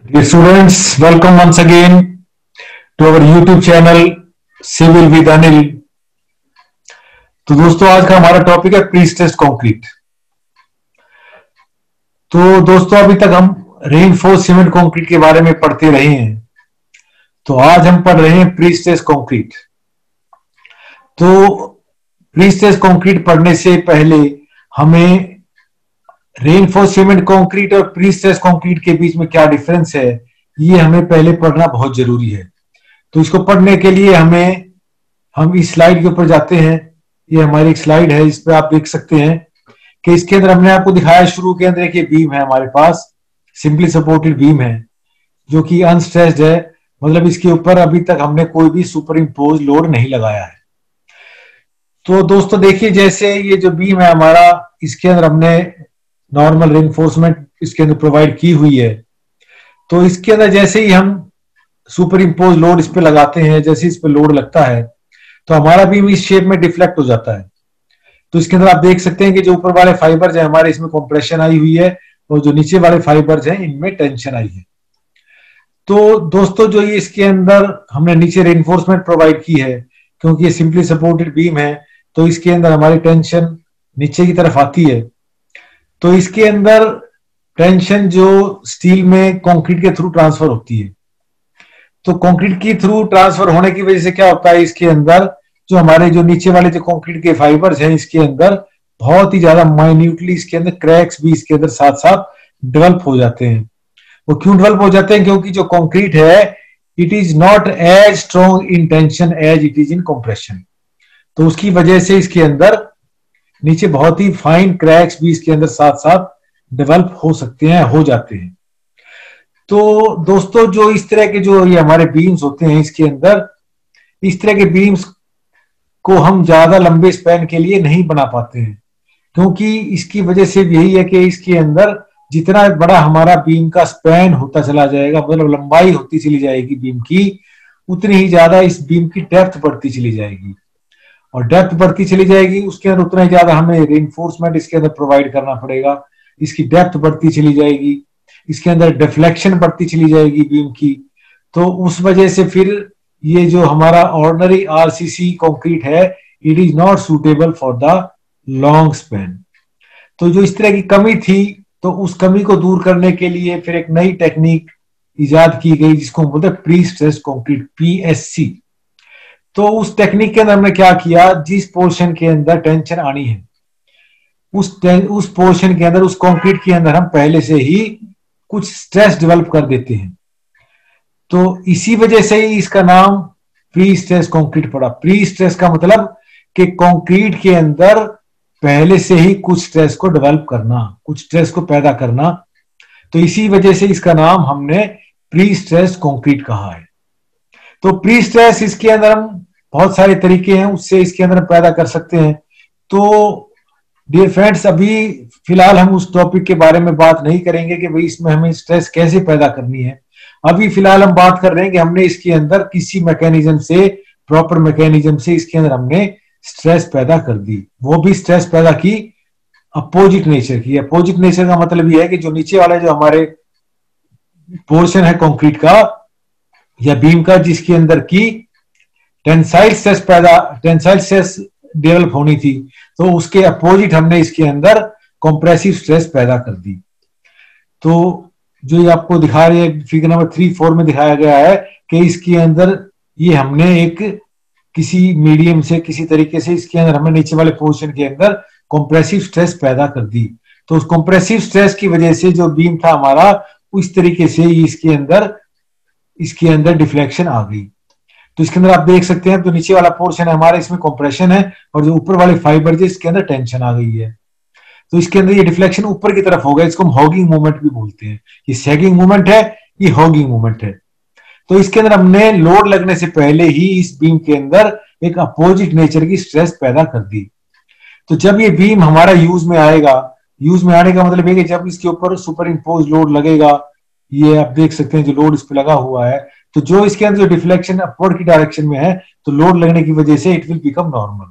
Dear students, welcome once again to our YouTube channel Civil with Anil. तो दोस्तों आज का हमारा टॉपिक है प्री टेस्ट कॉन्क्रीट तो दोस्तों अभी तक हम रेनफोर्स सीमेंट कंक्रीट के बारे में पढ़ते रहे हैं। तो आज हम पढ़ रहे हैं प्री टेस्ट कॉन्क्रीट तो प्री टेस्ट कॉन्क्रीट पढ़ने से पहले हमें रेनफोर्स सीमेंट कंक्रीट और प्री स्ट्रेस कंक्रीट के बीच में क्या डिफरेंस है, ये हमें पहले पढ़ना बहुत ज़रूरी है। तो इसको पढ़ने के लिए हमें, हम इस स्लाइड के ऊपर जाते हैं। ये हमारी एक स्लाइड है, इस पर आप देख सकते हैं कि इसके अंदर हमने आपको दिखाया शुरू के अंदर एक बीम है हमारे पास सिंपली सपोर्टेड बीम है, जो कि अनस्ट्रेस्ड है। मतलब इसके ऊपर अभी तक हमने कोई भी सुपर इम्पोज लोड नहीं लगाया है। तो दोस्तों देखिए, जैसे ये जो बीम है हमारा, इसके अंदर हमने नॉर्मल रेनफोर्समेंट इसके अंदर प्रोवाइड की हुई है। तो इसके अंदर जैसे ही हम सुपर इम्पोज लोड इस पर लगाते हैं, जैसे इस पर लोड लगता है तो हमारा बीम इस शेप में डिफ्लेक्ट हो जाता है। तो इसके अंदर आप देख सकते हैं कि जो ऊपर वाले फाइबर्स है, हमारे इसमें कॉम्प्रेशन आई हुई है और जो नीचे वाले फाइबर्स हैं, इनमें टेंशन आई है। तो दोस्तों, जो ये इसके अंदर हमने नीचे रेनफोर्समेंट प्रोवाइड की है, क्योंकि ये सिंपली सपोर्टेड बीम है तो इसके अंदर हमारी टेंशन नीचे की तरफ़ आती है। तो इसके अंदर टेंशन जो स्टील में कंक्रीट के थ्रू ट्रांसफ़र होती है। तो कंक्रीट के थ्रू ट्रांसफ़र होने की वजह से क्या होता है इसके अंदर? जो हमारे जो नीचे वाले जो कंक्रीट के फाइबर्स हैं, इसके अंदर बहुत ही ज़्यादा माइन्यूटली इसके अंदर क्रैक्स भी इसके अंदर साथ साथ डेवलप हो जाते हैं। वो क्यों डेवलप हो जाते हैं? क्योंकि जो कंक्रीट है it is not as strong in tension as it is in compression तो उसकी वजह से इसके अंदर नीचे बहुत ही फाइन क्रैक्स भी इसके अंदर साथ साथ डेवलप हो सकते हैं, हो जाते हैं। तो दोस्तों, जो इस तरह के जो ये हमारे बीम्स होते हैं इसके अंदर, इस तरह के बीम्स को हम ज़्यादा लंबे स्पैन के लिए नहीं बना पाते हैं। क्योंकि इसकी वजह से यही है कि इसके अंदर जितना बड़ा हमारा बीम का स्पैन होता चला जाएगा मतलब लंबाई होती चली जाएगी बीम की, उतनी ही ज़्यादा इस बीम की डेप्थ बढ़ती चली जाएगी। और डेप्थ बढ़ती चली जाएगी, उसके अंदर उतना ही ज़्यादा हमें रेनफोर्समेंट इसके अंदर प्रोवाइड करना पड़ेगा। इसकी डेप्थ बढ़ती चली जाएगी, इसके अंदर डिफ्लेक्शन बढ़ती चली जाएगी बीम की। तो उस वजह से फिर ये जो हमारा ऑर्डनरी आरसीसी कंक्रीट है it is not suitable for the long span तो जो इस तरह की कमी थी तो उस कमी को दूर करने के लिए फिर एक नई टेक्निक इजाद की गई, जिसको हम बोलते हैं प्री स्ट्रेस कॉन्क्रीट पीएससी तो उस टेक्निक के अंदर हमने क्या किया? जिस पोर्शन के अंदर टेंशन आनी है, उस उस पोर्शन के अंदर, उस कंक्रीट के अंदर हम पहले से ही कुछ स्ट्रेस डेवलप कर देते हैं। तो इसी वजह से ही इसका नाम प्री स्ट्रेस कंक्रीट पड़ा। प्री स्ट्रेस का मतलब कि कंक्रीट के अंदर पहले से ही कुछ स्ट्रेस को डेवलप करना, कुछ स्ट्रेस को पैदा करना। तो इसी वजह से इसका नाम हमने प्री स्ट्रेस कंक्रीट कहा है। तो प्री स्ट्रेस इसके अंदर हम बहुत सारे तरीके हैं, उससे इसके अंदर हम पैदा कर सकते हैं। तो डियर फ्रेंड्स अभी फ़िलहाल हम उस टॉपिक के बारे में बात नहीं करेंगे कि भाई इसमें हमें स्ट्रेस कैसे पैदा करनी है। अभी फ़िलहाल हम बात कर रहे हैं कि हमने इसके अंदर किसी मैकेनिज्म से प्रॉपर मैकेनिज्म से इसके अंदर हमने स्ट्रेस पैदा कर दी। वो भी स्ट्रेस पैदा की अपोजिट नेचर की। अपोजिट नेचर का मतलब ये है कि जो नीचे वाले जो हमारे पोर्शन है कंक्रीट का या बीम का जिसके अंदर की टेंसाइल स्ट्रेस पैदा, टेंसाइल स्ट्रेस डेवलप होनी थी तो उसके अपोजिट हमने इसके अंदर कॉम्प्रेसिव स्ट्रेस पैदा कर दी। तो जो ये आपको दिखा रहे हैं, फिगर नंबर थ्री, फोर में दिखाया गया है कि इसके अंदर ये हमने एक किसी मीडियम से, किसी तरीके से इसके अंदर हमने नीचे वाले पोर्शन के अंदर कॉम्प्रेसिव स्ट्रेस पैदा कर दी। तो उस कॉम्प्रेसिव स्ट्रेस की वजह से जो बीम था हमारा, उस तरीके से इसके अंदर इसके अंदर डिफ्लेक्शन आ गई। तो इसके अंदर आप देख सकते हैं तो नीचे वाला पोर्शन है, हमारा इसमें कंप्रेशन है और जो ऊपर वाले फाइबर है, इसके अंदर टेंशन आ गई है। तो इसके अंदर ये डिफ्लेक्शन ऊपर की तरफ़ होगा इसको हम हॉगिंग मूवमेंट भी बोलते हैं। ये सैगिंग मूवमेंट है, ये हॉगिंग मूवमेंट है। तो इसके अंदर हमने लोड लगने से पहले ही इस बीम के अंदर एक अपोजिट नेचर की स्ट्रेस पैदा कर दी। तो जब ये बीम हमारा यूज़ में आएगा यूज़ में आने का मतलब है कि जब इसके ऊपर सुपर इम्पोज लोड लगेगा ये आप देख सकते हैं जो लोड इस पे लगा हुआ है। तो जो इसके अंदर जो डिफ्लेक्शन अपवर्ड की डायरेक्शन में है तो लोड लगने की वजह से इट विल बिकम नॉर्मल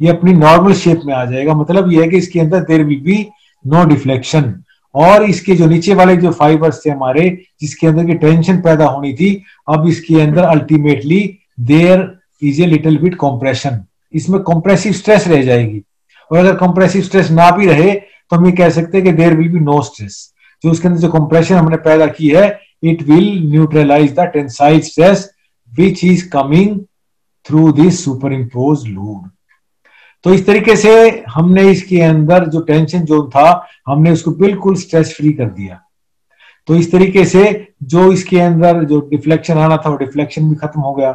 ये अपनी नॉर्मल शेप में आ जाएगा। मतलब ये है कि इसके अंदर there will be no deflection और इसके जो नीचे वाले जो फाइबर्स थे हमारे, जिसके अंदर की टेंशन पैदा होनी थी, अब इसके अंदर ultimately there is a little bit compression इसमें कॉम्प्रेसिव स्ट्रेस रह जाएगी। और अगर कॉम्प्रेसिव स्ट्रेस ना भी रहे तो हम ये कह सकते हैं कि there will be no stress जो उसके अंदर जो कंप्रेशन हमने पैदा की है it will neutralise the tensile stress which is coming through this superimpose load तो इस तरीके से हमने इसके अंदर जो टेंशन जोन था, हमने उसको बिल्कुल स्ट्रेस फ्री कर दिया। तो इस तरीके से जो इसके अंदर जो डिफ्लेक्शन आना था, वो डिफ्लेक्शन भी खत्म हो गया।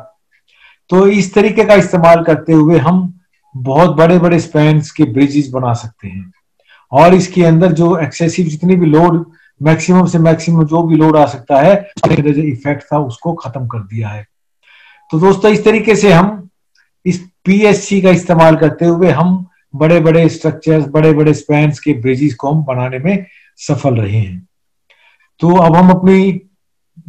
तो इस तरीके का इस्तेमाल करते हुए हम बहुत बड़े बड़े स्पैन के ब्रिजेस बना सकते हैं। और इसके अंदर जो एक्सेसिव जितनी भी लोड मैक्सिमम से मैक्सिमम जो भी लोड आ सकता है जो इफ़ेक्ट था उसको खत्म कर दिया है। तो दोस्तों इस तरीके से हम इस पीएससी का इस्तेमाल करते हुए हम बड़े बड़े स्ट्रक्चर्स बड़े बड़े स्पैन के ब्रिजेस को हम बनाने में सफल रहे हैं। तो अब हम अपनी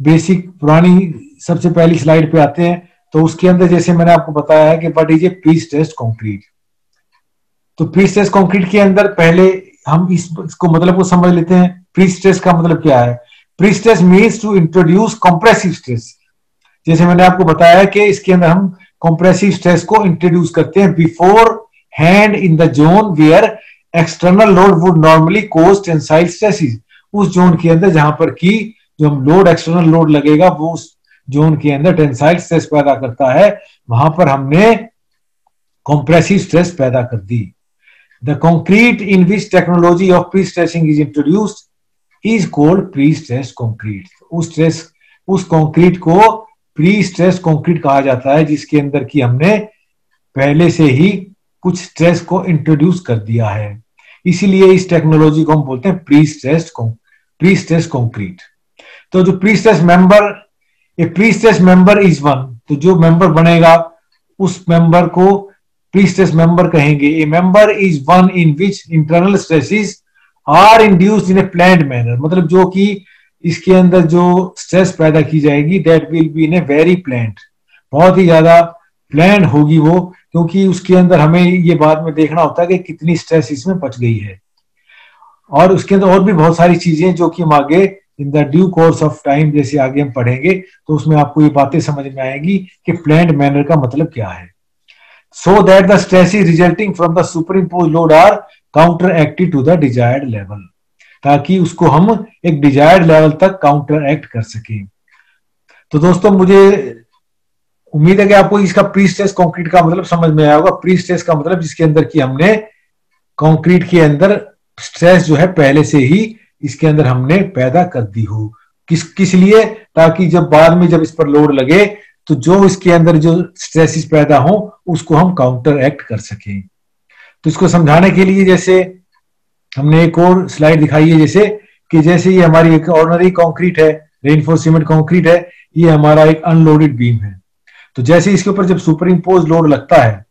बेसिक पुरानी सबसे पहली स्लाइड पे आते हैं। तो उसके अंदर जैसे मैंने आपको बताया है कि what is a prestressed concrete तो प्रीस टेस्ट कॉन्क्रीट के अंदर पहले हम इस, इसको मतलब को समझ लेते हैं। प्रीस टेस्ट का मतलब क्या है? Pre stress means to introduce compressive stress जैसे मैंने आपको बताया कि इसके अंदर हम कॉम्प्रेसिव स्ट्रेस को इंट्रोड्यूस करते हैं beforehand in the zone where external load would normally cause tensile stresses उस जोन के अंदर जहाँ पर की जो हम लोड एक्सटर्नल लोड लगेगा, वो उस जोन के अंदर टेंसाइल स्ट्रेस पैदा करता है। वहाँ पर हमने कॉम्प्रेसिव स्ट्रेस पैदा कर दी। The concrete in which technology of pre stressing is introduced is called pre stress concrete उस स्ट्रेस उस कॉन्क्रीट को प्री स्ट्रेस कॉन्क्रीट कहा जाता है, जिसके अंदर की हमने पहले से ही कुछ स्ट्रेस को इंट्रोड्यूस कर दिया है। इसीलिए इस टेक्नोलॉजी को हम बोलते हैं pre stress pre stress concrete तो जो pre stress member a pre stress member is one तो जो मेंबर बनेगा, उस मेंबर को प्री स्ट्रेस मेंबर कहेंगे। A member is one in which internal stresses are induced in a planned manner मतलब जो कि इसके अंदर जो स्ट्रेस पैदा की जाएगी that will be in a very plan बहुत ही ज़्यादा प्लान होगी वो, क्योंकि उसके अंदर हमें ये बाद में देखना होता है कि कितनी स्ट्रेस इसमें बच गई है। और उसके अंदर और भी बहुत सारी चीज़ें जो कि हम आगे in the due course of time जैसे आगे हम पढ़ेंगे तो उसमें आपको ये बातें समझ में आएँगी कि प्लान मैनर का मतलब क्या है। So that the stress is resulting from the superimpose load are counteractive to the desired level ताकि उसको हम एक डिजायर्ड लेवल तक काउंटर एक्ट कर सके। तो दोस्तों, मुझे उम्मीद है कि आपको इसका प्री स्ट्रेस कॉन्क्रीट का मतलब समझ में आया होगा। प्री स्ट्रेस का मतलब जिसके अंदर की हमने कंक्रीट के अंदर स्ट्रेस जो है पहले से ही इसके अंदर हमने पैदा कर दी हो। किस किस लिए? ताकि जब बाद में जब इस पर लोड लगे तो जो इसके अंदर जो स्ट्रेसिस पैदा हो, उसको हम काउंटर एक्ट कर सके। तो इसको समझाने के लिए जैसे हमने एक और स्लाइड दिखाई है जैसे कि जैसे ये हमारी एक ऑर्डनरी कॉन्क्रीट है रेनफोर्स सीमेंट कॉन्क्रीट है, ये हमारा एक अनलोडेड बीम है। तो जैसे इसके ऊपर जब सुपर इम्पोज लोड लगता है,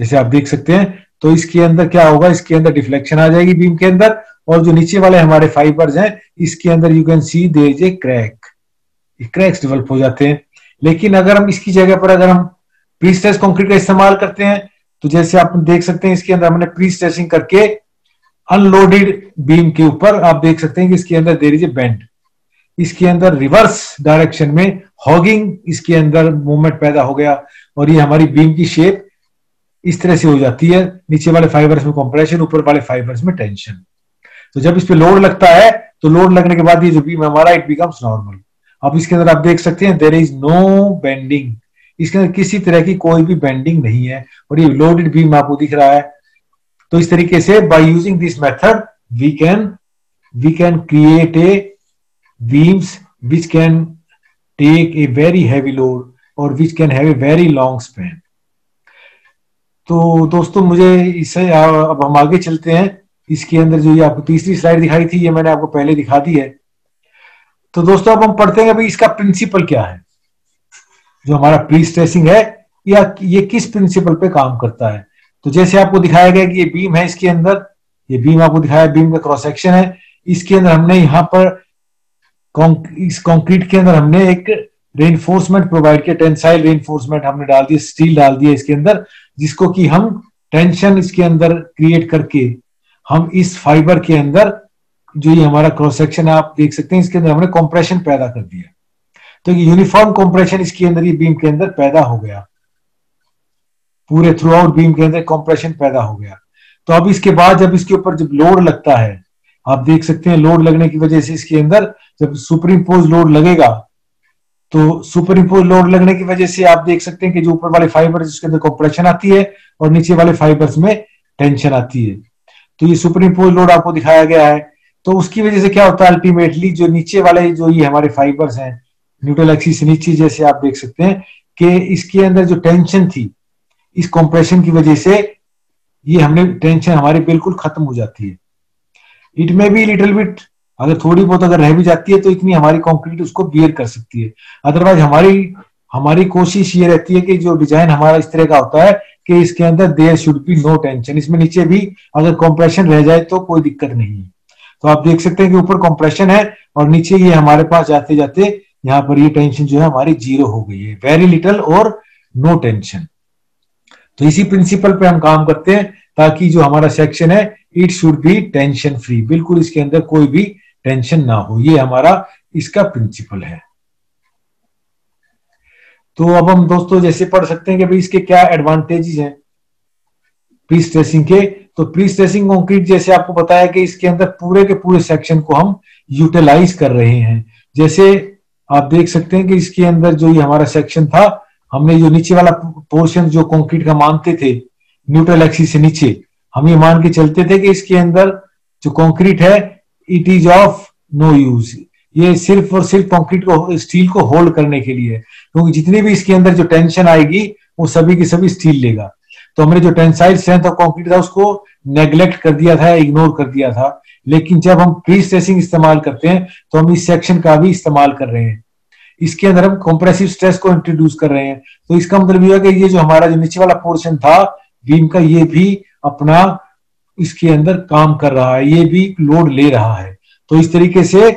जैसे आप देख सकते हैं तो इसके अंदर क्या होगा? इसके अंदर डिफ्लेक्शन आ जाएगी बीम के अंदर और जो नीचे वाले हमारे फाइबर्स हैं, इसके अंदर you can see they is a crack cracks develop हो जाते हैं। लेकिन अगर हम इसकी जगह पर अगर हम प्री स्ट्रेस कॉन्क्रीट का इस्तेमाल करते हैं तो जैसे आप देख सकते हैं, इसके अंदर हमने प्री स्ट्रेसिंग करके अनलोडेड बीम के ऊपर आप देख सकते हैं कि इसके अंदर देर इज़ ए बेंड इसके अंदर रिवर्स डायरेक्शन में हॉगिंग इसके अंदर मूवमेंट पैदा हो गया और ये हमारी बीम की शेप इस तरह से हो जाती है, नीचे वाले फाइबर्स में कंप्रेशन ऊपर वाले फाइबर्स में टेंशन तो जब इस पे लोड लगता है तो लोड लगने के बाद ये जो बीम हमारा इट बिकम्स नॉर्मल अब इसके अंदर आप देख सकते हैं देर इज़ नो बेंडिंग इसके अंदर किसी तरह की कोई भी बेंडिंग नहीं है और ये लोडेड बीम आपको दिख रहा है। तो इस तरीके से by using this method we can we can create a beams which can take a very heavy load और which can have a very long span तो दोस्तों, मुझे इसे अब हम आगे चलते हैं। इसके अंदर जो ये आपको तीसरी स्लाइड दिखाई थी, ये मैंने आपको पहले दिखा दी है। तो दोस्तों, अब हम पढ़ते हैं अभी इसका प्रिंसिपल क्या है। जो हमारा प्री स्ट्रेसिंग है, या ये किस प्रिंसिपल पे काम करता है? तो जैसे आपको दिखाया गया कि ये बीम है इसके अंदर, ये बीम आपको दिखाया बीम का क्रॉस सेक्शन है। इसके अंदर हमने यहाँ पर इस कॉन्क्रीट के अंदर हमने एक रेनफोर्समेंट प्रोवाइड किया टेंसाइल रेनफोर्समेंट हमने डाल दिया स्टील डाल दिया इसके अंदर, जिसको कि हम टेंशन इसके अंदर क्रिएट करके, हम इस फाइबर के अंदर जो ये हमारा क्रॉस सेक्शन आप देख सकते हैं, इसके अंदर हमने कॉम्प्रेशन पैदा कर दिया। तो यूनिफॉर्म कॉम्प्रेशन इसके अंदर, ये बीम के अंदर पैदा हो गया। पूरे थ्रू आउट बीम के अंदर कॉम्प्रेशन पैदा हो गया। तो अब इसके बाद जब इसके ऊपर जब लोड लगता है, आप देख सकते हैं लोड लगने की वजह से इसके अंदर जब सुपर इम्पोज लोड लगेगा तो सुपर इम्पोज लोड लगने की वजह से आप देख सकते हैं कि जो ऊपर वाले फाइबर जिसके अंदर कॉम्प्रेशन आती है और नीचे वाले फाइबर्स में टेंशन आती है। तो ये सुपर इम्पोज लोड आपको दिखाया गया है। तो उसकी वजह से क्या होता है अल्टीमेटली जो नीचे वाले जो ये हमारे फाइबर्स हैं न्यूट्रल एक्सिस नीचे जैसे आप देख सकते हैं कि इसके अंदर जो टेंशन थी, इस कॉम्प्रेशन की वजह से ये हमने, टेंशन हमारी बिल्कुल खत्म हो जाती है। इट में बी लिटिल बिट अगर थोड़ी बहुत अगर रह भी जाती है तो इतनी हमारी कंक्रीट उसको बियर कर सकती है। अदरवाइज़ हमारी हमारी कोशिश ये रहती है कि जो डिज़ाइन हमारा इस तरह का होता है कि इसके अंदर there should be no tension इसमें नीचे भी अगर कॉम्प्रेशन रह जाए तो कोई दिक्कत नहीं है। तो आप देख सकते हैं कि ऊपर कॉम्प्रेशन है और नीचे ये हमारे पास जाते जाते यहाँ पर ये टेंशन जो है हमारी ज़ीरो हो गई है। वेरी लिटल और नो टेंशन तो इसी प्रिंसिपल पे हम काम करते हैं ताकि जो हमारा सेक्शन है it should be tension free बिल्कुल इसके अंदर कोई भी टेंशन ना हो। ये हमारा इसका प्रिंसिपल है। तो अब हम दोस्तों जैसे पढ़ सकते हैं कि भाई इसके क्या एडवांटेजेस हैं? प्री स्ट्रेसिंग के तो प्री स्ट्रेसिंग कंक्रीट जैसे आपको बताया कि इसके अंदर पूरे के पूरे सेक्शन को हम यूटिलाइज कर रहे हैं। जैसे आप देख सकते हैं कि इसके अंदर जो ये हमारा सेक्शन था, हमने जो नीचे वाला पोर्शन जो कंक्रीट का मानते थे न्यूट्रल एक्सिस से नीचे, हम ये मान के चलते थे कि इसके अंदर जो कंक्रीट है it is of no use ये सिर्फ़ और सिर्फ़ कंक्रीट को स्टील को होल्ड करने के लिए क्योंकि जितनी भी इसके अंदर जो टेंशन आएगी, वो सभी की सभी स्टील लेगा। तो हमने जो टेंसाइल स्ट्रेंथ ऑफ़ कंक्रीट था, उसको नेग्लेक्ट कर दिया था इग्नोर कर दिया था। लेकिन जब हम प्री स्ट्रेसिंग इस्तेमाल करते हैं तो हम इस सेक्शन का भी इस्तेमाल कर रहे हैं। इसके अंदर हम कंप्रेसिव स्ट्रेस को इंट्रोड्यूस कर रहे हैं। तो इसका मतलब यह कि ये जो हमारा जो नीचे वाला पोर्शन था बीम का, ये भी अपना इसके अंदर काम कर रहा है, ये भी लोड ले रहा है। तो इस तरीके से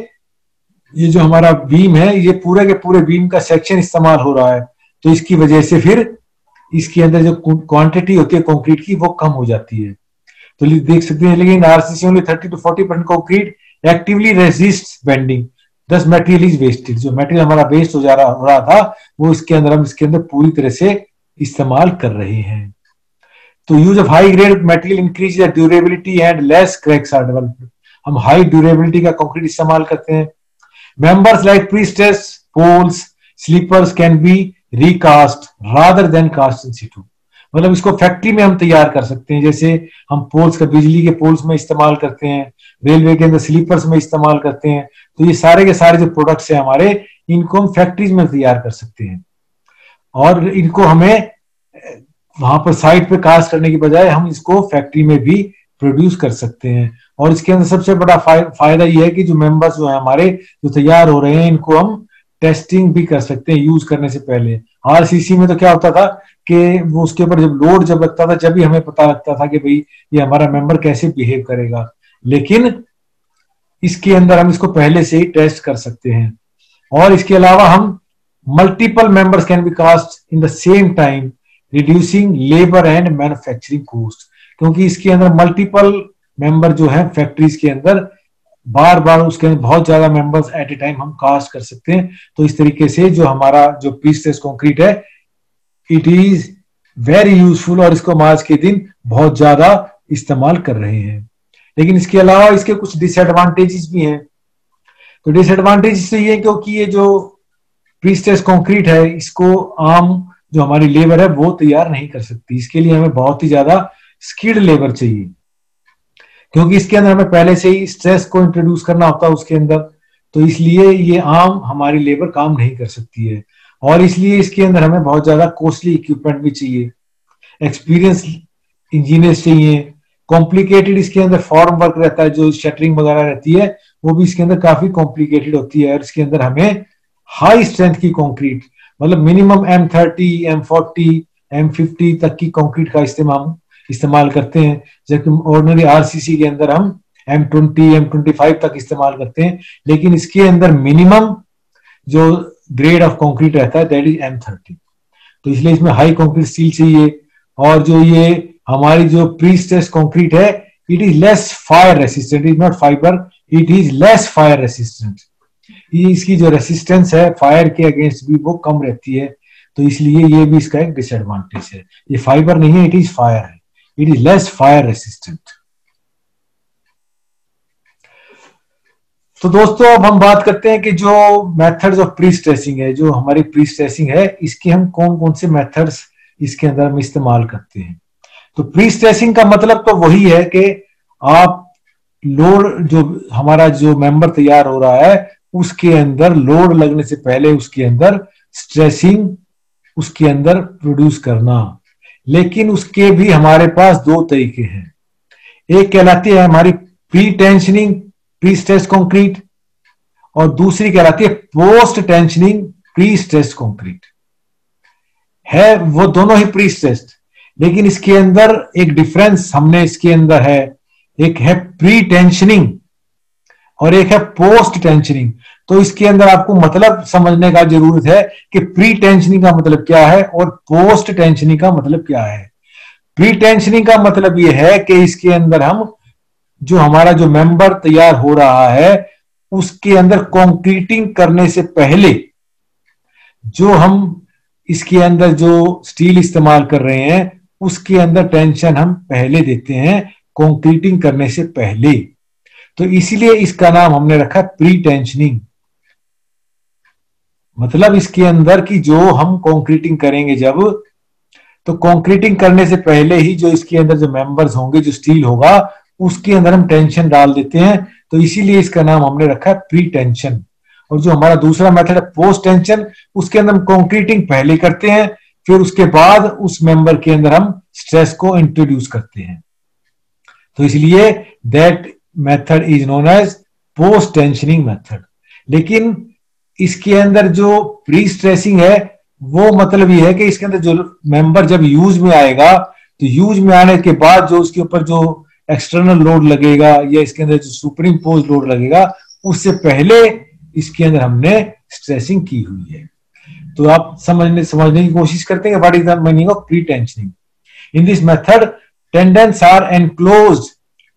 ये जो हमारा बीम है, ये पूरे के पूरे बीम का सेक्शन इस्तेमाल हो रहा है। तो इसकी वजह से फिर इसके अंदर जो क्वांटिटी होती है कंक्रीट की, वो कम हो जाती है। तो देख सकते हैं, लेकिन RCC only thirty to forty percent concrete actively resist bending this material is wasted जो मेटेरियल हमारा वेस्ट हो जा रहा हो रहा था, वो इसके अंदर, हम इसके अंदर पूरी तरह से इस्तेमाल कर रहे हैं। तो use of high grade material increase durability and less cracks are developed हम हाई ड्यूरेबिलिटी का कंक्रीट इस्तेमाल करते हैं। Members like prestress poles sleepers can be recast rather than cast in situ मतलब इसको फैक्ट्री में हम तैयार कर सकते हैं। जैसे हम पोल्स का बिजली के पोल्स में इस्तेमाल करते हैं रेलवे के अंदर स्लीपर्स में इस्तेमाल करते हैं तो ये सारे के सारे जो प्रोडक्ट्स हैं हमारे, इनको हम फैक्ट्रीज में तैयार कर सकते हैं। और इनको हमें, वहाँ पर साइट पे कास्ट करने की बजाय हम इसको फैक्ट्री में भी प्रोड्यूस कर सकते हैं। और इसके अंदर सबसे बड़ा फ़ायदा यह है कि जो मेंबर्स जो है हमारे, जो तैयार हो रहे हैं, इनको हम टेस्टिंग भी कर सकते हैं यूज़ करने से पहले। आरसीसी में तो क्या होता था कि वो उसके ऊपर जब लोड जब लगता था, जब भी हमें पता लगता था कि भाई ये हमारा मेंबर कैसे बिहेव करेगा। लेकिन इसके अंदर हम इसको पहले से ही टेस्ट कर सकते हैं। और इसके अलावा हम multiple members can be cast in the same time reducing labour and manufacturing cost क्योंकि इसके अंदर मल्टीपल मेंबर जो है फैक्ट्रीज के अंदर बार बार उसके अंदर बहुत ज़्यादा मेंबर्स एट ए टाइम हम कास्ट कर सकते हैं। तो इस तरीके से जो हमारा जो पीस कॉन्क्रीट है इट इज़ वेरी यूजफुल और इसको हम आज के दिन बहुत ज़्यादा इस्तेमाल कर रहे हैं। लेकिन इसके अलावा इसके कुछ डिसएडवांटेजेस भी हैं। तो डिसएडवांटेज तो ये क्योंकि ये जो प्रीस्टेस कंक्रीट है, इसको आम जो हमारी लेबर है, वो तैयार नहीं कर सकती। इसके लिए हमें बहुत ही ज़्यादा स्किल्ड लेबर चाहिए। क्योंकि इसके अंदर हमें पहले से ही स्ट्रेस को इंट्रोड्यूस करना होता है उसके अंदर। तो इसलिए ये आम हमारी लेबर काम नहीं कर सकती है। और इसलिए इसके अंदर हमें बहुत ज़्यादा कॉस्टली इक्विपमेंट भी चाहिए। एक्सपीरियंस इंजीनियर चाहिए। कॉम्प्लिकेटेड इसके अंदर फॉर्म वर्क रहता है, जो शटरिंग वगैरह रहती है, वो भी इसके अंदर काफ़ी कॉम्प्लिकेटेड होती है और इसके अंदर हमें हाई स्ट्रेंथ की कंक्रीट मतलब minimum M thirty M forty M fifty तक की कंक्रीट का इस्तेमाल इस्तेमाल करते हैं। जबकि ऑर्डनरी आरसीसी के अंदर हम M twenty M twenty five तक इस्तेमाल करते हैं। लेकिन इसके अंदर मिनिमम जो ग्रेड ऑफ़ कंक्रीट रहता है दैट इज़ एम थर्टी तो इसलिए इसमें हाई कंक्रीट स्टील चाहिए। और जो ये हमारी जो प्री स्ट्रेस कंक्रीट है it is less fire resistant is not fibre it is less fire resistant इसकी जो रेसिस्टेंस है फायर के अगेंस्ट भी वो कम रहती है। तो इसलिए ये भी इसका एक डिसएडवांटेज है। ये फाइबर नहीं है इट इज़ फायर है। It is less fire resistant तो दोस्तों, अब हम बात करते हैं कि जो मेथड्स ऑफ़ प्री स्ट्रेसिंग है, जो हमारी प्री स्ट्रेसिंग है, इसके हम कौन कौन से मेथड्स इसके अंदर हम इस्तेमाल करते हैं? तो प्री स्ट्रेसिंग का मतलब तो वही है कि आप लोड जो हमारा जो मेंबर तैयार हो रहा है, उसके अंदर लोड लगने से पहले उसके अंदर स्ट्रेसिंग उसके अंदर प्रोड्यूस करना। लेकिन उसके भी हमारे पास दो तरीके हैं। एक कहलाती है हमारी pre tensioning pre stress concrete और दूसरी कहलाती है post tensioning pre stress concrete है, वो दोनों ही प्री स्ट्रेस्ड लेकिन इसके अंदर एक डिफरेंस हमने इसके अंदर है। एक है प्री टेंशनिंग और एक है पोस्ट टेंशनिंग तो इसके अंदर आपको मतलब समझने का ज़रूरत है कि प्री टेंशनिंग का मतलब क्या है और पोस्ट टेंशनिंग का मतलब क्या है। प्री टेंशनिंग का मतलब यह है कि इसके अंदर हम जो हमारा जो मेंबर तैयार हो रहा है, उसके अंदर कॉन्क्रीटिंग करने से पहले, जो हम इसके अंदर जो स्टील इस्तेमाल कर रहे हैं, उसके अंदर टेंशन हम पहले देते हैं कॉन्क्रीटिंग करने से पहले। तो इसीलिए इसका नाम हमने रखा प्री टेंशनिंग मतलब इसके अंदर की जो हम कॉन्क्रीटिंग करेंगे जब तो कॉन्क्रीटिंग करने से पहले ही जो इसके अंदर जो मेंबर्स होंगे, जो स्टील होगा उसके अंदर हम टेंशन डाल देते हैं। तो इसीलिए इसका नाम हमने रखा है प्री टेंशन और जो हमारा दूसरा मेथड है पोस्ट टेंशन उसके अंदर हम कॉन्क्रीटिंग पहले करते हैं, फिर उसके बाद उस मेंबर के अंदर हम स्ट्रेस को इंट्रोड्यूस करते हैं। तो इसलिए that method is known as post tensioning method लेकिन इसके अंदर जो प्री स्ट्रेसिंग है, वो मतलब ये है कि इसके अंदर जो मेंबर जब यूज़ में आएगा तो यूज़ में आने के बाद जो उसके ऊपर जो एक्सटर्नल लोड लगेगा या इसके अंदर जो सुप्रीम पोज लोड लगेगा, उससे पहले इसके अंदर हमने स्ट्रेसिंग की हुई है। तो आप समझने समझने की कोशिश करते हैं what is the meaning of pre tensioning in this method tendons are enclose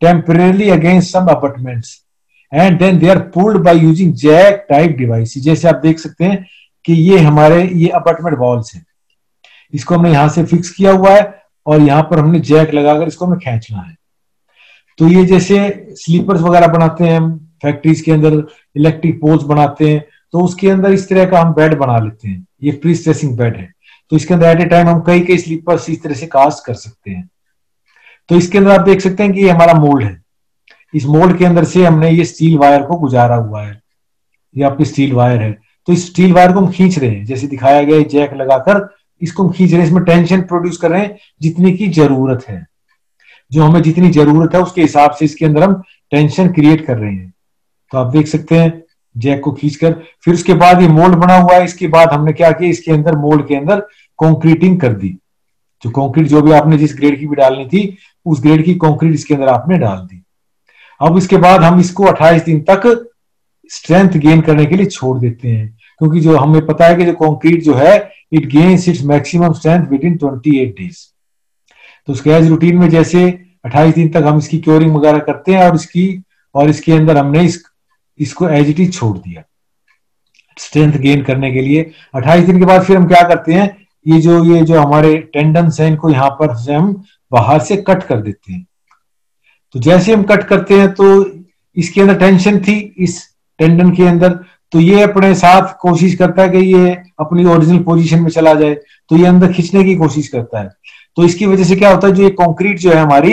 temporarily against some apartments and then they are pulled by using jack type device जैसे आप देख सकते हैं कि ये हमारे, ये अपार्टमेंट वॉल्स है। इसको हमने यहाँ से फिक्स किया हुआ है और यहाँ पर हमने जैक लगाकर इसको हमें खींचना है। तो ये जैसे स्लीपर्स वगैरह बनाते हैं हम फैक्ट्रीज के अंदर इलेक्ट्रिक पोल्स बनाते हैं तो उसके अंदर इस तरह का हम बेड बना लेते हैं। ये प्री स्ट्रेसिंग बेड है। तो इसके अंदर एट ए टाइम हम कई कई स्लीपर्स इस तरह से कास्ट कर सकते हैं। तो इसके अंदर आप देख सकते हैं कि ये हमारा मोल्ड है। इस मोल्ड के अंदर से हमने ये स्टील वायर को गुजारा हुआ है। ये आपकी स्टील वायर है। तो इस स्टील वायर को हम खींच रहे हैं। जैसे दिखाया गया जैक लगाकर इसको हम खींच रहे हैं। इसमें टेंशन प्रोड्यूस कर रहे हैं, जितनी की ज़रूरत है। जो हमें जितनी ज़रूरत है उसके हिसाब से इसके अंदर हम टेंशन क्रिएट कर रहे हैं। तो आप देख सकते हैं जैक को खींचकर, फिर उसके बाद ये मोल्ड बना हुआ है, इसके बाद हमने क्या किया, इसके अंदर मोल्ड के अंदर कॉन्क्रीटिंग कर दी। जो कॉन्क्रीट जो भी आपने जिस ग्रेड की भी डालनी थी, उस ग्रेड की कॉन्क्रीट इसके अंदर आपने डाल दी। अब इसके बाद हम इसको 28 दिन तक स्ट्रेंथ गेन करने के लिए छोड़ देते हैं। क्योंकि जो हमें पता है कि जो कॉन्क्रीट जो है it gains its maximum strength within twenty eight days तो उसके एज रूटीन में जैसे 28 दिन तक हम इसकी क्योरिंग वगैरह करते हैं और इसकी, और इसके अंदर हमने इस, इसको एज इट इज़ छोड़ दिया। स्ट्रेंथ गेन करने के लिए। 28 दिन के बाद फिर हम क्या करते हैं? ये जो ये जो हमारे टेंडन्स है, इनको यहाँ पर से हम बाहर से कट कर देते हैं। तो जैसे हम कट करते हैं तो इसके अंदर टेंशन थी इस टेंडन के अंदर। तो ये अपने साथ कोशिश करता है कि ये अपनी ओरिजिनल पोजीशन में चला जाए। तो ये अंदर खींचने की कोशिश करता है। तो इसकी वजह से क्या होता है, जो ये कॉन्क्रीट जो है हमारी,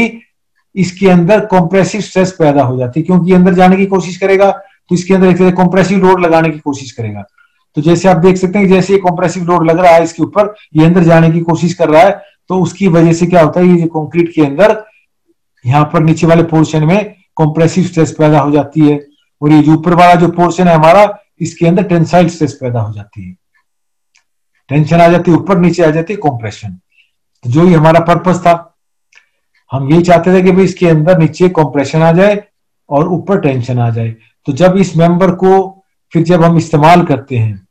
इसके अंदर कॉम्प्रेसिव स्ट्रेस पैदा हो जाती है, क्योंकि अंदर जाने की कोशिश करेगा तो इसके अंदर एक कॉम्प्रेसिव लोड लगाने की कोशिश करेगा। तो जैसे आप देख सकते हैं, जैसे ये कॉम्प्रेसिव लोड लग रहा है इसके ऊपर, ये अंदर जाने की कोशिश कर रहा है तो उसकी वजह से क्या होता है, ये जो कॉन्क्रीट के अंदर, यहाँ पर नीचे वाले पोर्शन में कॉम्प्रेसिव स्ट्रेस पैदा हो जाती है, और ये जो ऊपर वाला जो पोर्शन है हमारा, इसके अंदर टेंसाइल स्ट्रेस पैदा हो जाती है। टेंशन आ जाती है, ऊपर नीचे आ जाती है कॉम्प्रेशन जो ही हमारा पर्पज था। हम यही चाहते थे कि भाई इसके अंदर नीचे कॉम्प्रेशन आ जाए और ऊपर टेंशन आ जाए। तो जब इस मेंबर को फिर जब हम इस्तेमाल करते हैं,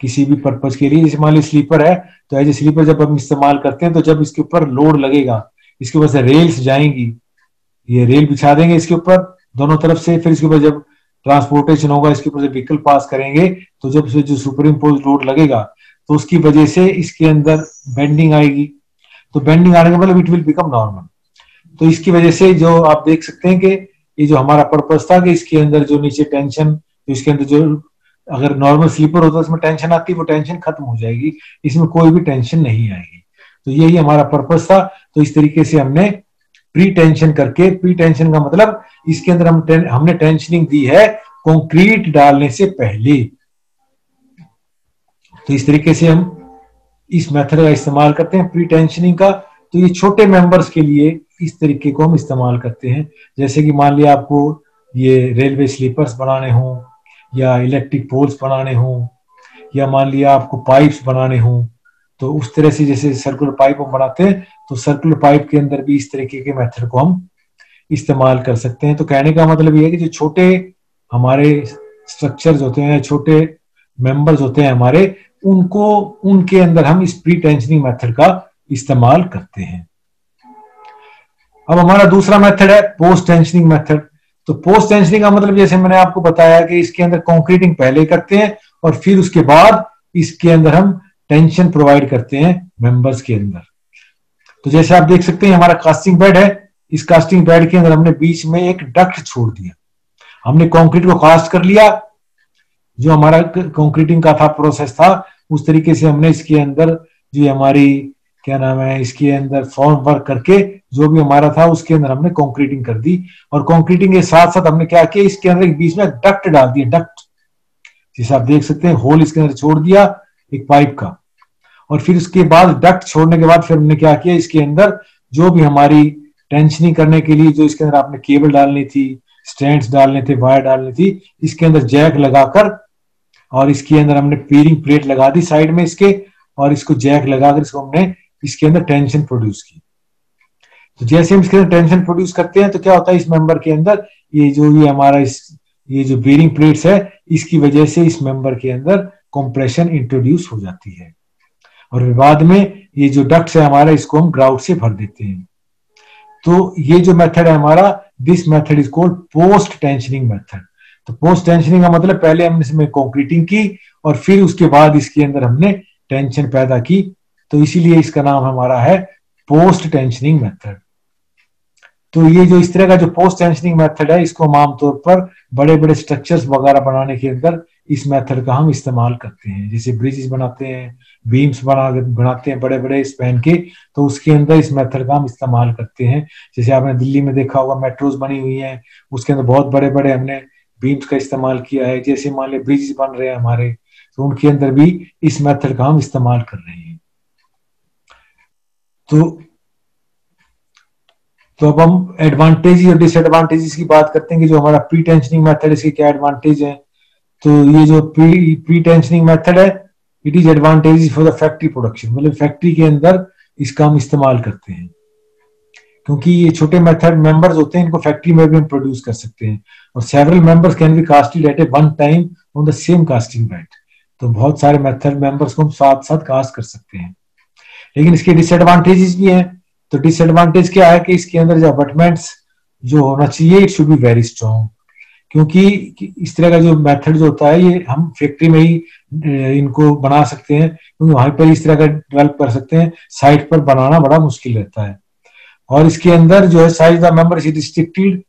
किसी भी पर्पज के लिए, जैसे मान ली स्लीपर है तो एज ए स्लीपर जब हम इस्तेमाल करते हैं तो जब इसके ऊपर लोड लगेगा, इसके ऊपर से रेल्स जाएँगी, ये रेल बिछा देंगे इसके ऊपर, दोनों तरफ़ से फिर इसके ऊपर जब ट्रांसपोर्टेशन होगा, इसके ऊपर से व्हीकल पास करेंगे तो जब जो सुपर इम्पोज लोड लगेगा तो उसकी वजह से इसके अंदर बेंडिंग आएगी। तो बेंडिंग आने का मतलब इट विल बिकम नॉर्मल तो इसकी वजह से जो आप देख सकते हैं कि ये जो हमारा पर्पज था कि इसके अंदर जो नीचे टेंशन तो इसके अंदर जो अगर नॉर्मल स्लीपर होता है उसमें टेंशन आती है वो टेंशन खत्म हो जाएगी। इसमें कोई भी टेंशन नहीं आएगी। तो यही हमारा पर्पज था। तो इस तरीके से हमने प्री टेंशन करके प्री टेंशन का मतलब इसके अंदर हम टें, हमने टेंशनिंग दी है कंक्रीट डालने से पहले। तो इस तरीके से हम इस मेथड का इस्तेमाल करते हैं प्री टेंशनिंग का। तो ये छोटे मेंबर्स के लिए इस तरीके को हम इस्तेमाल करते हैं। जैसे कि मान लिया आपको ये रेलवे स्लीपर्स बनाने हों, या इलेक्ट्रिक पोल्स बनाने हों, या मान लिया आपको पाइप्स बनाने हों तो उस तरह से जैसे सर्कुलर पाइप हम बनाते हैं तो सर्कुलर पाइप के अंदर भी इस तरीके के मेथड को हम इस्तेमाल कर सकते हैं। तो कहने का मतलब ये है कि जो छोटे हमारे स्ट्रक्चर्स होते हैं, छोटे मेंबर्स होते हैं हमारे उनको, उनके अंदर हम इस प्री टेंशनिंग मेथड का इस्तेमाल करते हैं। अब हमारा दूसरा मेथड है पोस्ट टेंशनिंग मेथड तो पोस्ट टेंशनिंग का मतलब जैसे मैंने आपको बताया कि इसके अंदर कॉन्क्रीटिंग पहले करते हैं और फिर उसके बाद इसके अंदर हम टेंशन प्रोवाइड करते हैं मेंबर्स के अंदर। तो जैसे आप देख सकते हैं, हमारा कास्टिंग बेड है। इस कास्टिंग बेड के अंदर हमने बीच में एक डक्ट छोड़ दिया। हमने कंक्रीट को कास्ट कर लिया। जो हमारा कंक्रीटिंग का था प्रोसेस था, उस तरीके से हमने इसके अंदर जो हमारी, क्या नाम है, इसके अंदर फॉर्म वर्क करके जो भी हमारा था, उसके अंदर हमने कंक्रीटिंग कर दी। और कंक्रीटिंग के साथ साथ हमने क्या किया, इसके अंदर एक बीच में डक्ट डाल दिया डक्ट जैसे आप देख सकते हैं होल इसके अंदर छोड़ दिया, एक पाइप का। और फिर उसके बाद डक्ट छोड़ने के बाद फिर हमने क्या किया, इसके अंदर जो भी हमारी टेंशनिंग करने के लिए जो इसके अंदर आपने केबल डालनी थी स्टैंड डालने थे वायर डालनी थी, इसके अंदर जैक लगाकर और इसके अंदर हमने पीरिंग प्लेट लगा दी साइड में इसके, और इसको जैक लगाकर इसको हमने इसके अंदर टेंशन प्रोड्यूस की। तो जैसे हम इसके अंदर टेंशन प्रोड्यूस करते हैं तो क्या होता है इस मेंबर के अंदर, ये जो भी हमारा इस, ये जो बीरिंग प्लेट्स है, इसकी वजह से इस मेंबर के अंदर कंप्रेशन इंट्रोड्यूस हो जाती है। और बाद में ये जो डक्ट्स है हमारा, इसको हम ग्राउट से भर देते हैं। तो ये जो मेथड है हमारा this method is called post tensioning method तो पोस्ट टेंशनिंग का मतलब पहले हमने इसमें कॉन्क्रीटिंग की और फिर उसके बाद इसके अंदर हमने टेंशन पैदा की। तो इसीलिए इसका नाम हमारा है पोस्ट टेंशनिंग मेथड तो ये जो इस तरह का जो पोस्ट टेंशनिंग मेथड है, इसको हम आमतौर पर बड़े बड़े स्ट्रक्चर्स वगैरह बनाने के अंदर इस मेथड का हम इस्तेमाल करते हैं। जैसे ब्रिजेस बनाते हैं बीम्स बना, बनाते हैं बड़े बड़े स्पैन के तो उसके अंदर इस मेथड का हम इस्तेमाल करते हैं। जैसे आपने दिल्ली में देखा होगा मेट्रोज बनी हुई हैं, उसके अंदर बहुत बड़े बड़े हमने बीम्स का इस्तेमाल किया है, जैसे मान लिया ब्रिज बन रहे हैं हमारे तो उनके अंदर भी इस मेथड का हम इस्तेमाल कर रहे हैं। तो तो अब हम एडवांटेज और डिसएडवांटेजेस की बात करते हैं कि जो हमारा प्री टेंशनिंग मेथड इसके क्या एडवांटेज है? तो ये जो प्री प्री टेंशनिंग मेथड है it is advantage for the factory production मतलब फैक्ट्री के अंदर इसका हम इस्तेमाल करते हैं। क्योंकि ये छोटे मेथड मेंबर्स होते हैं, इनको फैक्ट्री में भी हम प्रोड्यूस कर सकते हैं। और several members can be casted at a one time on the same casting bed तो बहुत सारे मेथड मेंबर्स को हम साथ साथ कास्ट कर सकते हैं। लेकिन इसके डिसएडवांटेजेस भी हैं। तो डिसएडवांटेज क्या है कि इसके अंदर जो अबटमेंट्स जो होना चाहिए it should be very strong क्योंकि इस तरह का जो मेथड जो होता है, ये हम फैक्ट्री में ही इनको बना सकते हैं। क्योंकि वहाँ पर इस तरह का डेवलप कर सकते हैं। साइट पर बनाना बड़ा मुश्किल रहता है। और इसके अंदर जो है size the member is restricted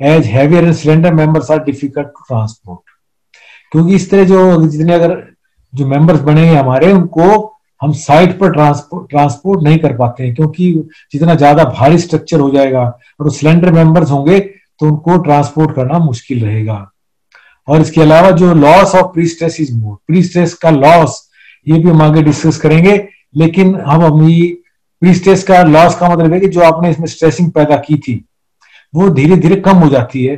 as heavier and cylinder members are difficult to transport क्योंकि इस तरह जो जितने अगर जो मेंबर्स बनेंगे हमारे, उनको हम साइट पर ट्रांसपोर्ट ट्रांसपोर्ट नहीं कर पाते हैं, क्योंकि जितना ज़्यादा भारी स्ट्रक्चर हो जाएगा और सिलेंडर मेंबर्स होंगे तो उनको ट्रांसपोर्ट करना मुश्किल रहेगा। और इसके अलावा जो loss of pre stress is more pre stress का लॉस ये भी हम आगे डिस्कस करेंगे, लेकिन हम अभी प्री स्ट्रेस का लॉस का मतलब है कि जो आपने इसमें स्ट्रेसिंग पैदा की थी, वो धीरे धीरे कम हो जाती है।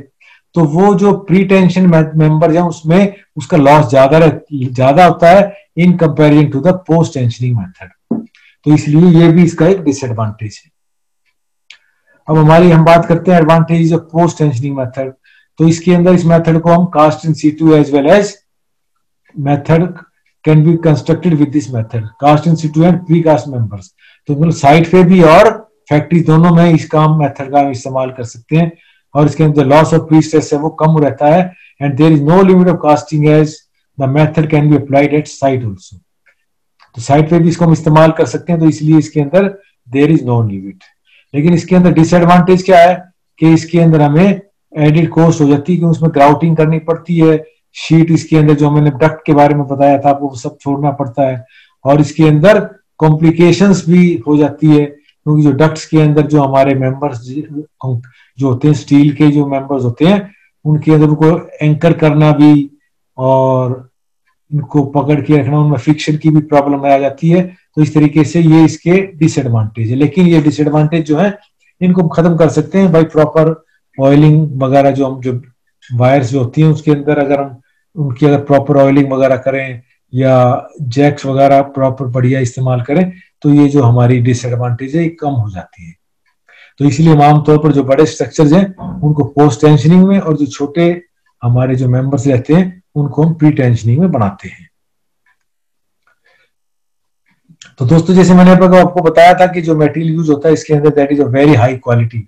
तो वो जो प्री टेंशन मेंबर है, उसमें उसका लॉस ज़्यादा ज़्यादा होता है in comparison to the post tensioning method तो इसलिए ये भी इसका एक डिसएडवांटेज है। अब हमारी, हम बात करते हैं advantage of post tensioning method तो इसके अंदर इस मेथड को हम cast in situ as well as method can be constructed with this method cast in situ and pre cast members तो साइट पे भी और फैक्ट्री दोनों में इस काम मेथड का इस्तेमाल कर सकते हैं। और इसके अंदर लॉस ऑफ़ प्री स्ट्रेस है, वो कम रहता है। And there is no limit of casting as the method can be applied at site also तो साइट पे भी इसको हम इस्तेमाल कर सकते हैं तो इसलिए इसके अंदर देर इज़ नो लिमिट लेकिन इसके अंदर डिसएडवांटेज क्या है? कि इसके अंदर हमें एडिट कॉस्ट हो जाती है कि उसमें ग्राउटिंग करनी पड़ती है। शीट इसके अंदर जो मैंने डक्ट के बारे में बताया था, आपको सब छोड़ना पड़ता है। और इसके अंदर कॉम्प्लिकेशंस भी हो जाती है, क्योंकि जो डक्ट्स के अंदर जो हमारे मेंबर्स जो होते हैं स्टील के जो मेंबर्स होते हैं, उनके अंदर उनको एंकर करना भी और इनको पकड़ के रखना, उनमें फ्रिक्शन की भी प्रॉब्लम आ जाती है। तो इस तरीके से ये इसके डिसएडवांटेज है। लेकिन ये डिसएडवांटेज जो है, इनको हम खत्म कर सकते हैं बाई प्रॉपर ऑयलिंग वगैरह जो हम, जो वायर्स जो होती हैं, उसके अंदर अगर हम, उनकी अगर प्रॉपर ऑयलिंग वगैरह करें या जैक्स वगैरह प्रॉपर बढ़िया इस्तेमाल करें तो ये जो हमारी डिसएडवांटेज है, ये कम हो जाती है। तो इसलिए आमतौर पर जो बड़े स्ट्रक्चर्स हैं, उनको पोस्ट टेंशनिंग में और जो छोटे हमारे जो मेंबर्स रहते हैं, उनको हम प्री टेंशनिंग में बनाते हैं। तो दोस्तों, जैसे मैंने आपको बताया था कि जो मेटेरियल यूज़ होता है, इसके अंदर that is a very high quality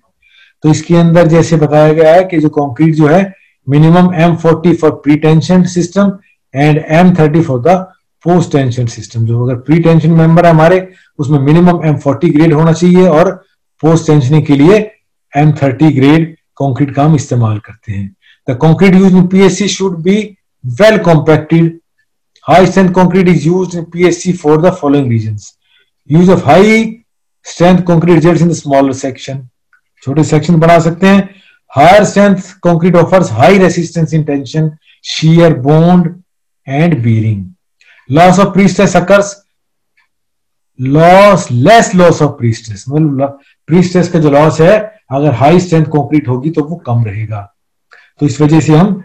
तो इसके अंदर जैसे बताया गया है कि जो कंक्रीट जो है minimum M forty for pre tension system and M thirty for the post tension system जो अगर प्री टेंशन मेंबर है हमारे, उसमें मिनिमम एम फोर्टी ग्रेड होना चाहिए और पोस्ट टेंशनिंग के लिए एम थर्टी ग्रेड कॉन्क्रीट का हम इस्तेमाल करते हैं। The concrete use in PSC should be well compacted high strength concrete is use in PSC for the following reason use of high strength concrete gets in smaller section छोटे section बना सकते हैं। Higher strength concrete offers high resistance in tension shear bond and bearing. Loss of pre-stress occurs. Loss less loss of prestress मतलब prestress का जो loss है, अगर high strength concrete होगी तो वो कम रहेगा। तो इस वजह से हम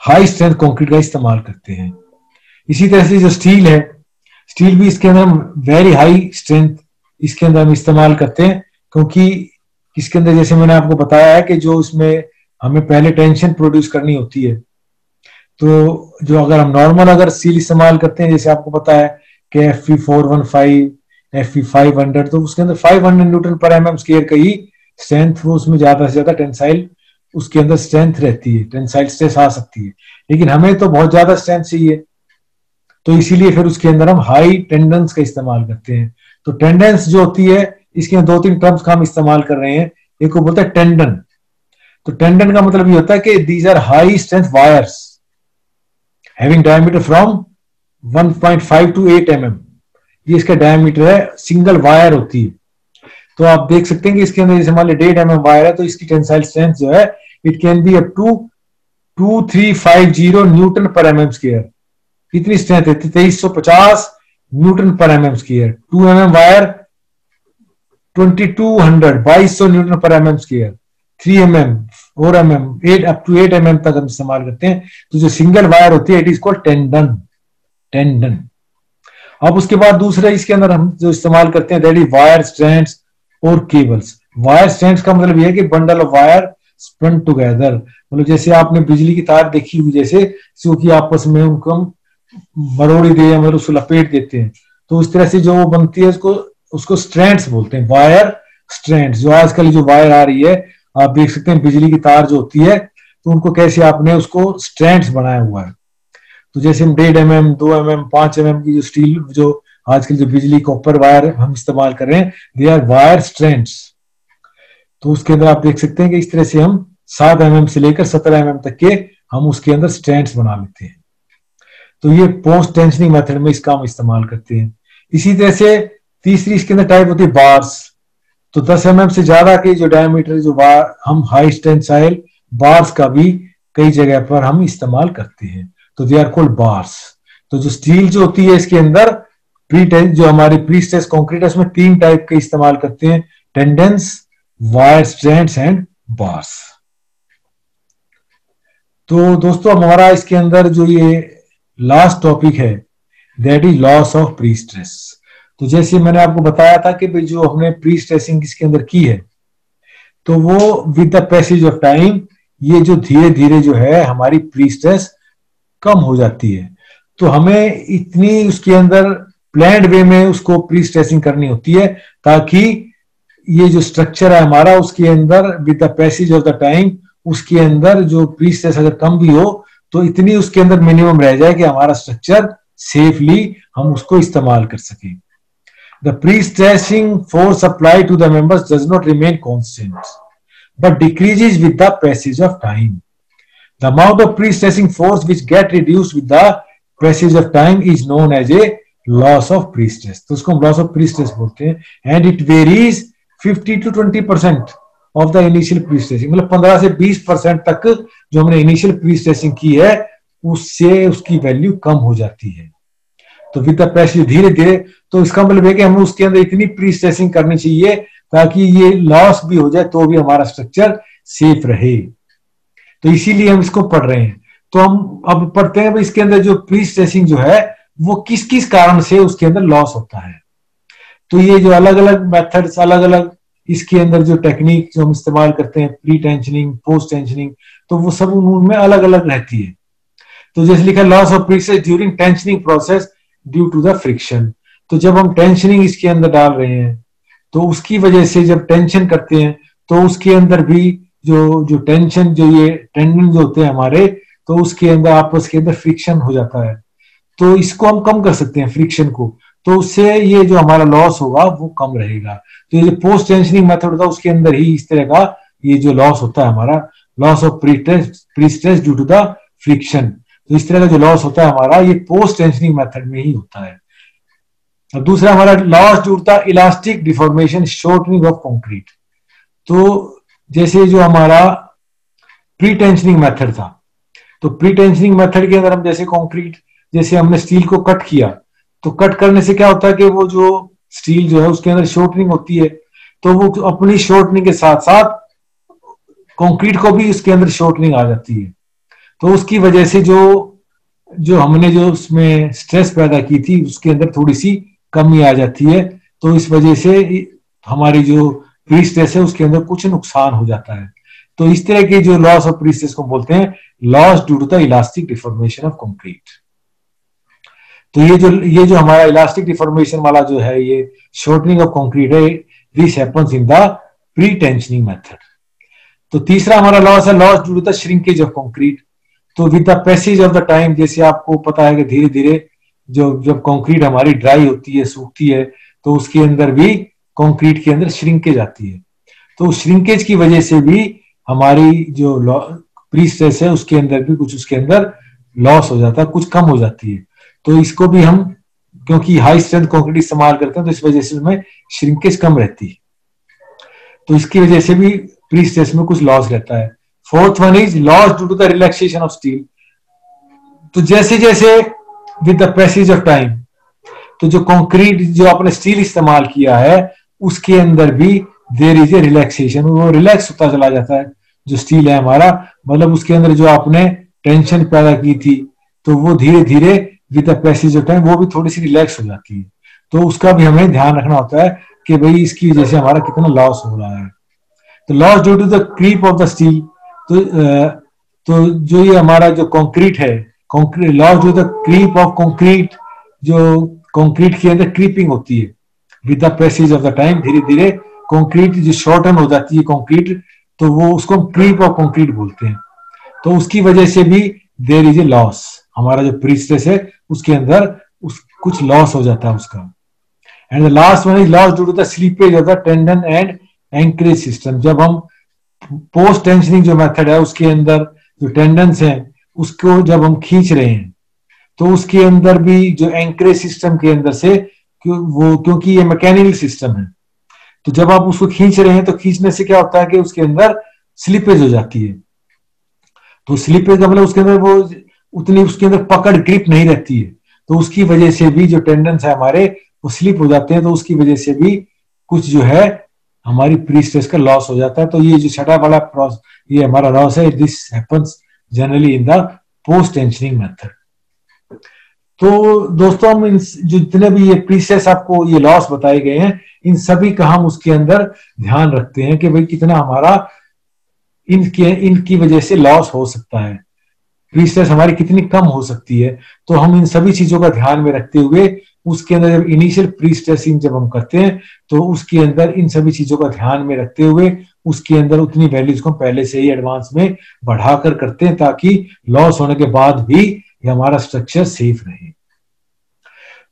हाई स्ट्रेंथ कंक्रीट का इस्तेमाल करते हैं। इसी तरह से जो स्टील है स्टील भी इसके अंदर वेरी हाई स्ट्रेंथ इसके अंदर हम इस्तेमाल करते हैं, क्योंकि इसके अंदर जैसे मैंने आपको बताया है कि जो इसमें हमें पहले टेंशन प्रोड्यूस करनी होती है तो जो अगर हम नॉर्मल अगर सील इस्तेमाल करते हैं, जैसे आपको पता है कि F P four one five F P five hundred तो उसके अंदर five hundred newton per M M square का ही स्ट्रेंथ वो उसमें ज़्यादा से ज़्यादा टेंसाइल उसके अंदर स्ट्रेंथ रहती है टेंसाइल स्ट्रेस आ सकती है। लेकिन हमें तो बहुत ज़्यादा स्ट्रेंथ चाहिए। तो इसीलिए फिर उसके अंदर हम हाई टेंडेंस का इस्तेमाल करते हैं। तो टेंडेंस जो होती है, इसके दो तीन टर्म्स का हम इस्तेमाल कर रहे हैं। एक को बोलते हैं टेंडन तो टेंडन का मतलब ये होता है कि these are high strength wires having diameter from 1.5 to 8 mm ये इसका डायमीटर है सिंगल वायर होती है। तो आप देख सकते हैं कि इसके अंदर जैसे मान लीजिए डेढ़ एम वायर है तो इसकी टेंसाइल स्ट्रेंथ जो है it can be up to two three five zero newton per M M square कितनी स्ट्रेंथ है? तेईस सौ पचास newton per M M square two M M wire twenty two hundred बाईस सौ newton per M M square three M M four M M, eight up to eight M M तक हम इस्तेमाल करते हैं। तो जो सिंगल वायर होती है it is called tendon tendon अब उसके बाद दूसरा इसके अंदर हम जो इस्तेमाल करते हैं दैट इज़ वायर स्ट्रैंड और केबल्स वायर स्ट्रैंड का मतलब यह है कि bundle of wire spun together मतलब जैसे आपने बिजली की तार देखी हुई, जैसे क्योंकि आपस में उनको हम मरोड़ी दे मतलब उसको लपेट देते हैं। तो उस तरह से जो वो बनती है, उसको उसको स्ट्रैंड्स बोलते हैं। वायर स्ट्रैंड जो आजकल जो वायर आ रही है आप देख सकते हैं बिजली की तार जो होती है तो उनको कैसे आपने उसको स्ट्रैंड्स बनाया हुआ है। तो जैसे हम डेढ़ एम एम दो एम एम पाँच एम एम की जो स्टील जो आजकल जो बिजली कॉपर वायर हम इस्तेमाल कर रहे हैं दे आर वायर स्ट्रैंड्स तो उसके अंदर आप देख सकते हैं कि इस तरह से हम सात एम एम से लेकर सत्रह एम एम तक के हम उसके अंदर स्ट्रैंड्स बना लेते हैं। तो ये पोस्ट टेंशनिंग मेथड में इसका हम इस्तेमाल करते हैं। इसी तरह से तीसरी इसके अंदर टाइप होती है बार्स तो 10 एम mm से ज़्यादा के जो डायमीटर जो बार हम हाई टेंसाइल बार्स का भी कई जगह पर हम इस्तेमाल करते हैं। तो दे आर कॉल्ड बार्स तो जो स्टील जो होती है इसके अंदर प्री जो हमारी प्री स्टेस कॉन्क्रीट है, उसमें तीन टाइप के इस्तेमाल करते हैं tendons wire strand and bars तो दोस्तों, हमारा इसके अंदर जो ये लास्ट टॉपिक है that is loss of pre stress तो जैसे मैंने आपको बताया था कि भाई जो हमने प्री स्ट्रेसिंग इसके अंदर की है तो वो with the passage of time ये जो धीरे धीरे जो है, हमारी प्री स्ट्रेस कम हो जाती है। तो हमें इतनी उसके अंदर प्लैंड वे में उसको प्री स्ट्रेसिंग करनी होती है, ताकि ये जो स्ट्रक्चर है हमारा, उसके अंदर with the passage of the time उसके अंदर जो प्री स्ट्रेस अगर कम भी हो तो इतनी उसके अंदर मिनिमम रह जाए कि हमारा स्ट्रक्चर सेफली हम उसको इस्तेमाल कर सकें। Stressing force apply to the members does not remain constant but decreases with the passage of time the amount of pre stressing force which get reduce with the passage of time is known as a loss of pre stress तो हम loss of prestress बोलते हैं and it varies 50 to 20 percent of the initial pre stressing मतलब 15 से 20 percent तक जो हमने initial pre stressing की है, उससे उसकी वैल्यू कम हो जाती है। तो विद प्रेशर धीरे धीरे तो इसका मतलब है कि हमें उसके अंदर इतनी प्री स्ट्रेसिंग करनी चाहिए ताकि ये लॉस भी हो जाए तो भी हमारा स्ट्रक्चर सेफ़ रहे। तो इसीलिए हम इसको पढ़ रहे हैं। तो हम अब पढ़ते हैं इसके अंदर जो प्री स्ट्रेसिंग जो है, वो किस किस कारण से उसके अंदर लॉस होता है। तो ये जो अलग अलग मेथड्स अलग अलग इसके अंदर जो टेक्निक जो हम इस्तेमाल करते हैं प्री टेंशनिंग पोस्ट टेंशनिंग तो वो सब उनमें अलग अलग रहती है। तो जैसे लिखा loss of prestress during tensioning process due to the friction तो जब हम टेंशनिंग इसके अंदर डाल रहे हैं तो उसकी वजह से जब टेंशन करते हैं तो उसके अंदर भी जो जो टेंशन जो ये टेंडन जो होते हैं हमारे तो उसके अंदर, आपस के अंदर फ्रिक्शन हो जाता है। तो इसको हम कम कर सकते हैं फ्रिक्शन को। तो उससे ये जो हमारा लॉस होगा, वो कम रहेगा। तो ये पोस्ट टेंशनिंग मेथड होता है उसके अंदर ही इस तरह का ये जो लॉस होता है हमारा loss of prestress due to the friction तो इस तरह का जो लॉस होता है हमारा, ये पोस्ट टेंशनिंग मेथड में ही होता है। और दूसरा हमारा loss due to elastic deformation shortening of concrete तो जैसे जो हमारा प्री टेंशनिंग मेथड था तो प्री टेंशनिंग मेथड के अंदर हम जैसे कॉन्क्रीट जैसे हमने स्टील को कट किया तो कट करने से क्या होता है कि वो जो स्टील जो है उसके अंदर शॉर्टनिंग होती है तो वो अपनी शॉर्टनिंग के साथ साथ कंक्रीट को भी उसके अंदर शॉर्टनिंग आ जाती है। तो उसकी वजह से जो जो हमने जो उसमें स्ट्रेस पैदा की थी, उसके अंदर थोड़ी सी कमी आ जाती है। तो इस वजह से हमारी जो प्री स्ट्रेस है, उसके अंदर कुछ नुकसान हो जाता है। तो इस तरह के जो लॉस ऑफ़ प्री स्ट्रेस को बोलते हैं loss due to the elastic deformation of concrete तो ये जो ये जो हमारा इलास्टिक डिफॉर्मेशन वाला जो है, ये शॉर्टनिंग ऑफ़ कंक्रीट है this happens in the pre tensioning method तो तीसरा हमारा लॉस है loss due to the shrinkage of concrete तो with the passage of the time जैसे आपको पता है कि धीरे धीरे जो, जब कंक्रीट हमारी ड्राई होती है, सूखती है तो उसके अंदर भी कंक्रीट के अंदर श्रिंकेज आती है। तो श्रिंकेज की वजह से भी हमारी जो प्री स्ट्रेस है, उसके अंदर भी कुछ उसके अंदर लॉस हो जाता है, कुछ कम हो जाती है। तो इसको भी हम, क्योंकि हाई स्ट्रेंथ कॉन्क्रीट इस्तेमाल करते हैं तो इस वजह से उसमें श्रिंकेज कम रहती है। तो इसकी वजह से भी प्री स्ट्रेस में कुछ लॉस रहता है। Fourth one is loss due to the relaxation of steel तो जैसे जैसे with the passage of time तो जो कंक्रीट जो आपने स्टील इस्तेमाल किया है, उसके अंदर भी देर इज़ ए रिलैक्सेशन वो रिलैक्स होता चला जाता है, जो स्टील है हमारा। मतलब उसके अंदर जो आपने टेंशन पैदा की थी तो वो धीरे धीरे with the passage of time वो भी थोड़ी सी रिलैक्स हो जाती है। तो उसका भी हमें ध्यान रखना होता है कि भाई इसकी वजह से हमारा कितना लॉस हो रहा है। तो loss due to the creep of the steel तो तो जो ये हमारा जो कंक्रीट है concrete loss due the creep of concrete जो कंक्रीट के अंदर क्रीपिंग होती है with the passage of the time धीरे धीरे कंक्रीट जो शॉर्टन हो जाती है कंक्रीट तो वो उसको क्रीप ऑफ़ कंक्रीट बोलते हैं। तो उसकी वजह से भी देर इज़ ए लॉस हमारा जो प्रीस्टेस है, उसके अंदर उस, कुछ लॉस हो जाता है उसका। And the last one is loss due to the slippage of the tendon and anchorage system जब हम पोस्ट टेंशनिंग जो मेथड है, उसके अंदर जो टेंडेंस है, उसको जब हम खींच रहे हैं तो उसके अंदर भी जो एंकरेज सिस्टम के अंदर से क्यों, वो, क्योंकि ये मैकेनिकल सिस्टम है तो जब आप उसको खींच रहे हैं तो खींचने से क्या होता है कि उसके अंदर स्लिपेज हो जाती है। तो स्लिपेज का मतलब उसके अंदर वो, उतनी उसके अंदर पकड़ ग्रिप नहीं रहती है तो उसकी वजह से भी जो टेंडेंस है हमारे, वो स्लिप हो जाते हैं तो उसकी वजह से भी कुछ जो है हमारी प्री स्ट्रेस का लॉस हो जाता है। तो ये जो छठा वाला ये हमारा लॉस है this happens generally in the post tensioning method तो दोस्तों, हम इन जो जितने भी ये प्रीसेस आपको ये लॉस बताए गए हैं, इन सभी का हम उसके अंदर ध्यान रखते हैं कि भाई कितना हमारा इनके, इनकी वजह से लॉस हो सकता है। प्रीस्ट्रेस हमारी कितनी कम हो सकती है। तो हम इन सभी चीज़ों का ध्यान में रखते हुए उसके अंदर जब इनिशियल प्री स्ट्रेसिंग जब हम करते हैं तो उसके अंदर इन सभी चीज़ों का ध्यान में रखते हुए उसके अंदर उतनी वैल्यूज़ को पहले से ही एडवांस में बढ़ाकर करते हैं ताकि लॉस होने के बाद भी ये हमारा स्ट्रक्चर सेफ़ रहे।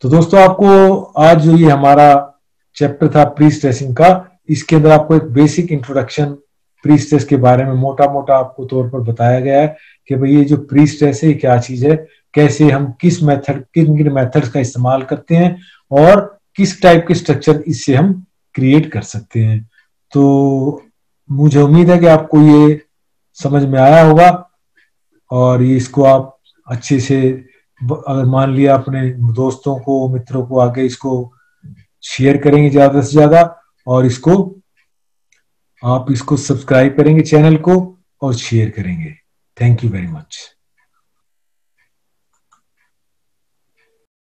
तो दोस्तों, आपको आज जो ये हमारा चैप्टर था प्री स्ट्रेसिंग का, इसके अंदर आपको एक बेसिक इंट्रोडक्शन प्री स्ट्रेस के बारे में मोटा मोटा आपको तौर पर बताया गया है कि भाई ये जो प्री स्ट्रेस है क्या चीज़ है? कैसे हम किस मेथड, किन किन मेथड्स का इस्तेमाल करते हैं और किस टाइप के स्ट्रक्चर इससे हम क्रिएट कर सकते हैं। तो मुझे उम्मीद है कि आपको ये समझ में आया होगा और ये इसको आप अच्छे से अगर मान लिया अपने दोस्तों को, मित्रों को आगे इसको शेयर करेंगे ज़्यादा से ज़्यादा और इसको, आप इसको सब्सक्राइब करेंगे चैनल को और शेयर करेंगे। Thank you very much